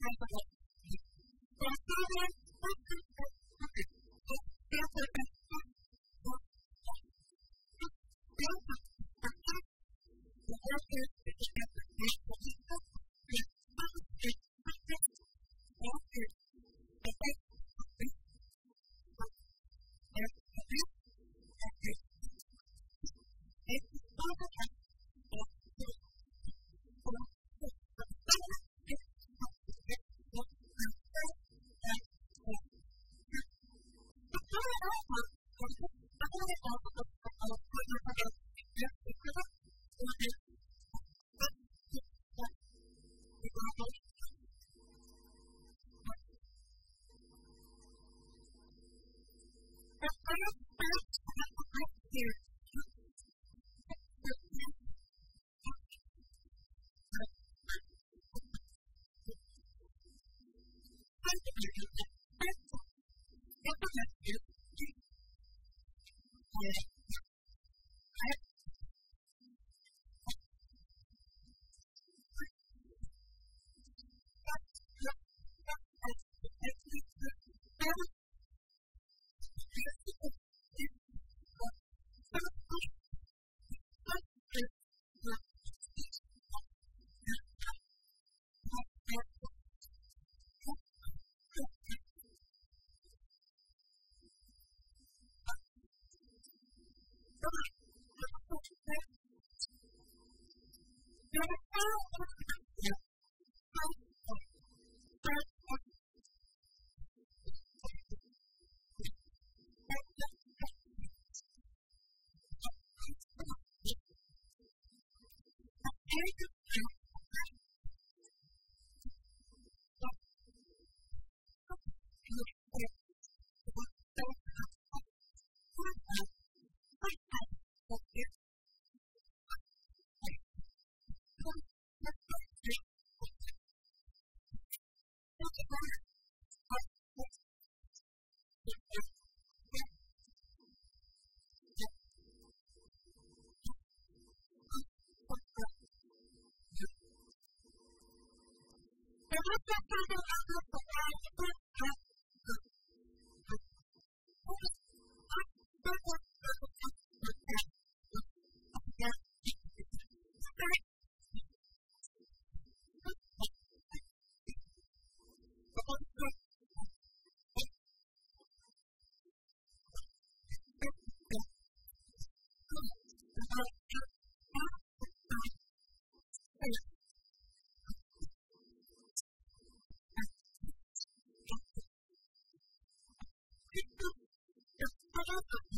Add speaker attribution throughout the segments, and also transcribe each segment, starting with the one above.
Speaker 1: 会話で、学で per Thank you.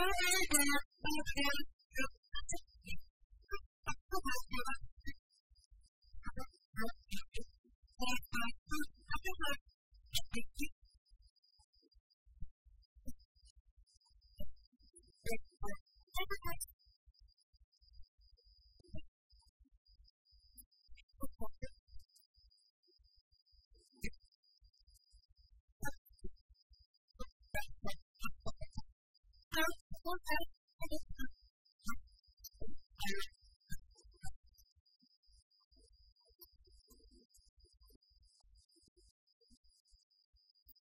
Speaker 1: Hi, Dad. Hi, Dad.